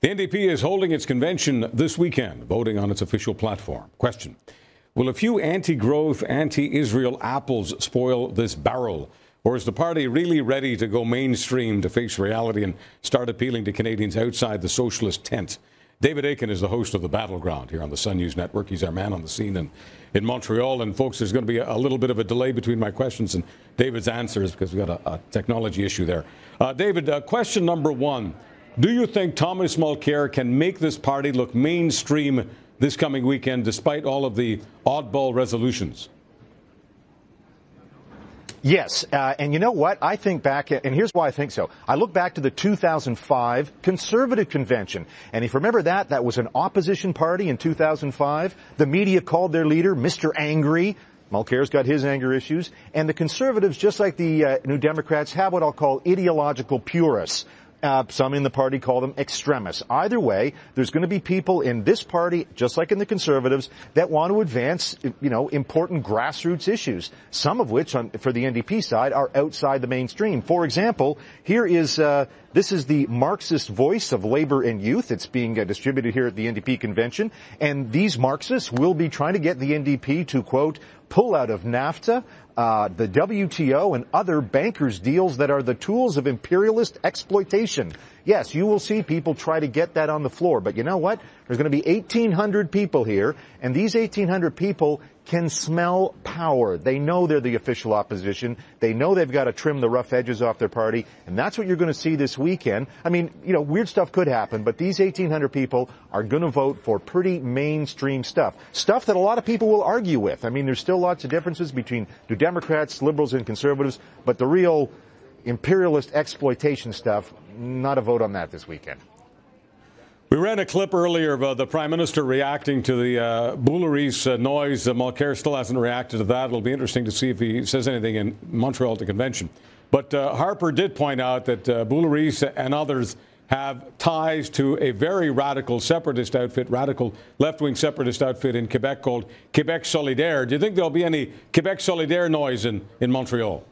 The NDP is holding its convention this weekend, voting on its official platform. Question Will a few anti growth, anti Israel apples spoil this barrel? Or is the party really ready to go mainstream to face reality and start appealing to Canadians outside the socialist tent? David Akin is the host of The Battleground here on the Sun News Network. He's our man on the scene in, in Montreal. And, folks, there's going to be a, a little bit of a delay between my questions and David's answers because we've got a, a technology issue there. Uh, David, uh, question number one Do you think Thomas Mulcair can make this party look mainstream this coming weekend despite all of the oddball resolutions? Yes, uh, and you know what? I think back, and here's why I think so. I look back to the 2005 Conservative Convention, and if you remember that, that was an opposition party in 2005. The media called their leader Mr. Angry. Mulcair's got his anger issues, and the Conservatives, just like the uh, New Democrats, have what I'll call ideological purists. Uh, some in the party call them extremists. Either way, there's going to be people in this party, just like in the conservatives, that want to advance, you know, important grassroots issues. Some of which, on, for the NDP side, are outside the mainstream. For example, here is uh, this is the Marxist voice of labor and youth. It's being uh, distributed here at the NDP convention, and these Marxists will be trying to get the NDP to quote pull out of NAFTA, uh, the WTO, and other bankers' deals that are the tools of imperialist exploitation. Yes, you will see people try to get that on the floor, but you know what? There's going to be 1,800 people here, and these 1,800 people can smell power. They know they're the official opposition. They know they've got to trim the rough edges off their party, and that's what you're going to see this weekend. I mean, you know, weird stuff could happen, but these 1,800 people are going to vote for pretty mainstream stuff. Stuff that a lot of people will argue with. I mean, there's still lots of differences between Democrats, liberals, and conservatives, but the real imperialist exploitation stuff, not a vote on that this weekend. We ran a clip earlier of uh, the Prime Minister reacting to the uh, uh, noise. Uh, Mulcair still hasn't reacted to that. It'll be interesting to see if he says anything in Montreal at the convention. But uh, Harper did point out that uh, and others have ties to a very radical separatist outfit, radical left wing separatist outfit in Quebec called Quebec Solidaire. Do you think there'll be any Quebec Solidaire noise in, in Montreal?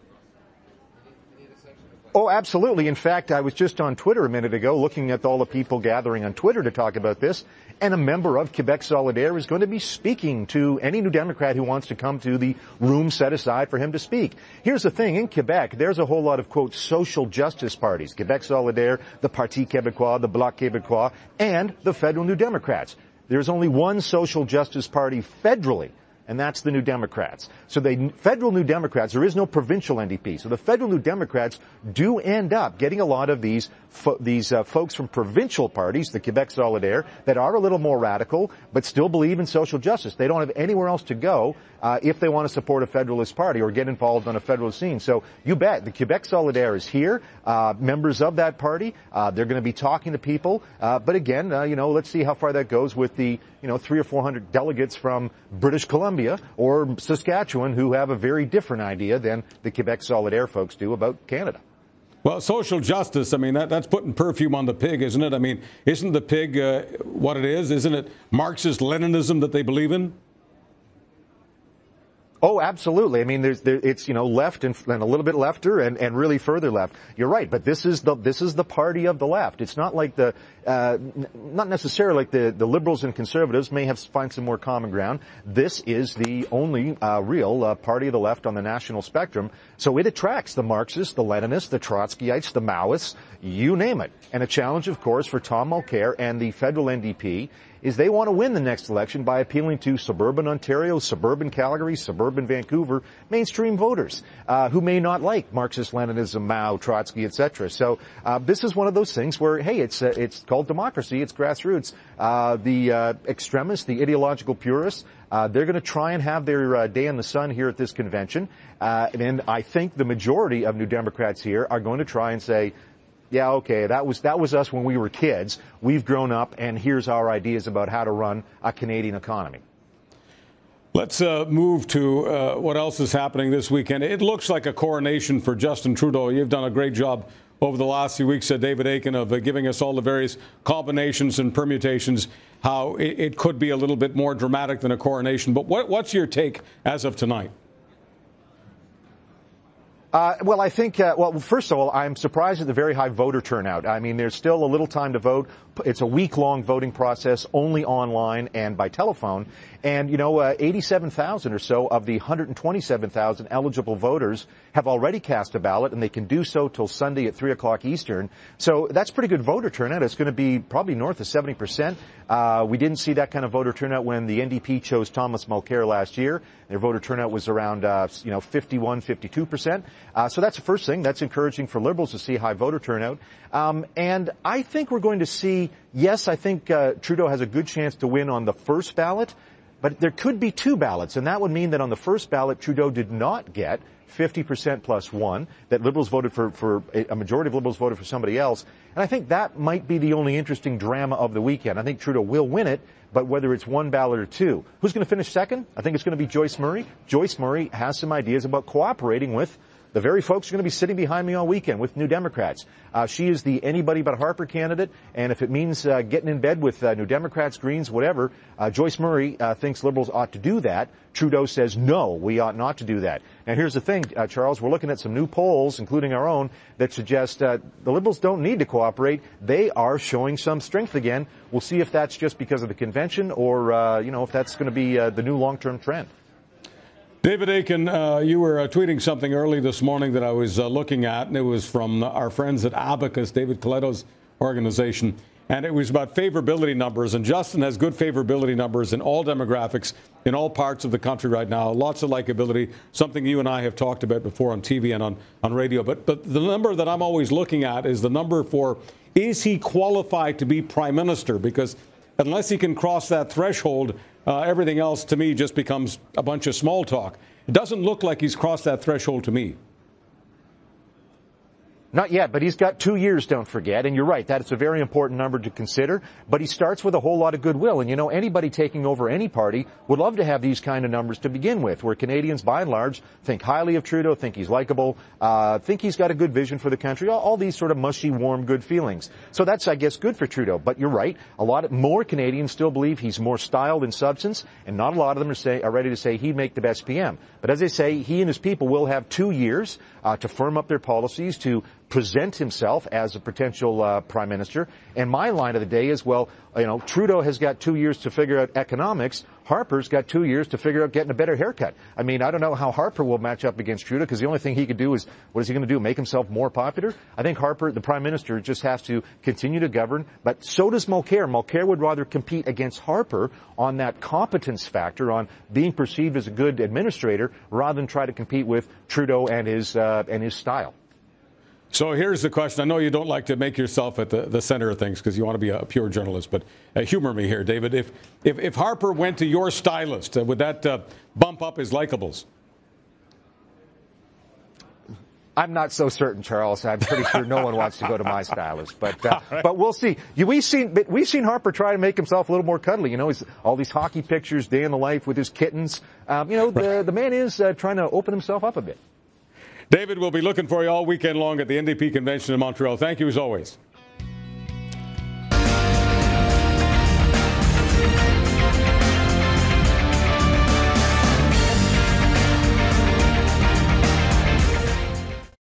Oh, absolutely. In fact, I was just on Twitter a minute ago looking at all the people gathering on Twitter to talk about this, and a member of Quebec Solidaire is going to be speaking to any New Democrat who wants to come to the room set aside for him to speak. Here's the thing, in Quebec, there's a whole lot of, quote, social justice parties. Quebec Solidaire, the Parti Québécois, the Bloc Québécois, and the Federal New Democrats. There's only one social justice party federally and that's the New Democrats. So the federal New Democrats, there is no provincial NDP. So the federal New Democrats do end up getting a lot of these fo- these uh, folks from provincial parties, the Quebec Solidaire, that are a little more radical, but still believe in social justice. They don't have anywhere else to go uh, if they want to support a federalist party or get involved on a federal scene. So you bet the Quebec Solidaire is here. Uh, members of that party, uh, they're going to be talking to people. Uh, but again, uh, you know, let's see how far that goes with the you know three or four hundred delegates from British Columbia or Saskatchewan who have a very different idea than the Quebec Solidaire folks do about Canada. Well, social justice, I mean, that, that's putting perfume on the pig, isn't it? I mean, isn't the pig uh, what it is? Isn't it Marxist Leninism that they believe in? Oh, absolutely. I mean, there's, there, it's, you know, left and, and, a little bit lefter and, and really further left. You're right, but this is the, this is the party of the left. It's not like the, uh, not necessarily like the, the liberals and conservatives may have find some more common ground. This is the only, uh, real, uh, party of the left on the national spectrum. So it attracts the Marxists, the Leninists, the Trotskyites, the Maoists, you name it. And a challenge, of course, for Tom Mulcair and the federal NDP is they want to win the next election by appealing to suburban Ontario, suburban Calgary, suburban Vancouver mainstream voters uh, who may not like Marxist Leninism, Mao, Trotsky, etc. So uh, this is one of those things where, hey, it's uh, it's called democracy, it's grassroots. Uh, the uh, extremists, the ideological purists, uh, they're going to try and have their day in the sun here at this convention, and I think the majority of New Democrats here are going to try and say yeah, okay, that was that was us when we were kids. We've grown up, and here's our ideas about how to run a Canadian economy. Let's uh, move to uh, what else is happening this weekend. It looks like a coronation for Justin Trudeau. You've done a great job over the last few weeks, uh, David Akin, of uh, giving us all the various combinations and permutations, how it, it, could be a little bit more dramatic than a coronation. But what, what's your take as of tonight? Uh, well, I think, uh, well, first of all, I'm surprised at the very high voter turnout. I mean, there's still a little time to vote. It's a week long voting process, only online and by telephone. And, you know, uh, 87,000 or so of the 127,000 eligible voters have already cast a ballot, and they can do so till Sunday at 3 o'clock Eastern. So that's pretty good voter turnout. It's going to be probably north of 70%. Uh, we didn't see that kind of voter turnout when the NDP chose Thomas Mulcair last year. Their voter turnout was around, uh, you know, 51, 52%. Uh, so that's the first thing. That's encouraging for Liberals to see high voter turnout. Um, and I think we're going to see, yes, I think uh, Trudeau has a good chance to win on the first ballot. But there could be two ballots, and that would mean that on the first ballot, Trudeau did not get 50% plus one, that Liberals voted for, for a majority of Liberals voted for somebody else. And I think that might be the only interesting drama of the weekend. I think Trudeau will win it, but whether it's one ballot or two. Who's going to finish second? I think it's going to be Joyce Murray. Joyce Murray has some ideas about cooperating with the very folks are going to be sitting behind me all weekend with New Democrats. Uh, she is the anybody but Harper candidate, and if it means uh, getting in bed with uh, New Democrats, Greens, whatever, uh, Joyce Murray uh, thinks Liberals ought to do that. Trudeau says no, we ought not to do that. Now, here's the thing, uh, Charles. We're looking at some new polls, including our own, that suggest the Liberals don't need to cooperate. They are showing some strength again. We'll see if that's just because of the convention, or you know, if that's going to be the new long-term trend. David Akin, uh, you were uh, tweeting something early this morning that I was uh, looking at, and it was from our friends at Abacus, David Coletto's organization, and it was about favorability numbers. And Justin has good favorability numbers in all demographics in all parts of the country right now. Lots of likability, something you and I have talked about before on TV and on, on radio. But, but the number that I'm always looking at is the number for is he qualified to be prime minister? Because unless he can cross that threshold, uh, everything else to me just becomes a bunch of small talk. It doesn't look like he's crossed that threshold to me. Not yet, but he's got two years, don't forget. And you're right, that is a very important number to consider. But he starts with a whole lot of goodwill. And you know, anybody taking over any party would love to have these kind of numbers to begin with, where Canadians, by and large, think highly of Trudeau, think he's likable, uh, think he's got a good vision for the country, all, all, these sort of mushy, warm, good feelings. So that's, I guess, good for Trudeau. But you're right, a lot of, more Canadians still believe he's more style than substance, and not a lot of them are, say, are ready to say he'd make the best PM. But as I say, he and his people will have two years Uh, to firm up their policies, to present himself as a potential uh, prime minister. And my line of the day is, well, you know, Trudeau has got two years to figure out economics. Harper's got two years to figure out getting a better haircut. I mean, I don't know how Harper will match up against Trudeau because the only thing he could do is, what is he going to do? Make himself more popular? I think Harper, the prime minister, just has to continue to govern. But so does Mulcair. Mulcair would rather compete against Harper on that competence factor, on being perceived as a good administrator, rather than try to compete with Trudeau and his uh, and his style. So here's the question. I know you don't like to make yourself at the, the center of things because you want to be a pure journalist, but uh, humor me here, David. If, if, if, Harper went to your stylist, uh, would that uh, bump up his likables? I'm not so certain, Charles. I'm pretty sure no one wants to go to my stylist, but uh, right. but we'll see. We've seen we've seen Harper try to make himself a little more cuddly. You know, he's all these hockey pictures, day in the life with his kittens. Um, you know, the the man is uh, trying to open himself up a bit. David, we'll be looking for you all weekend long at the NDP convention in Montreal. Thank you as always.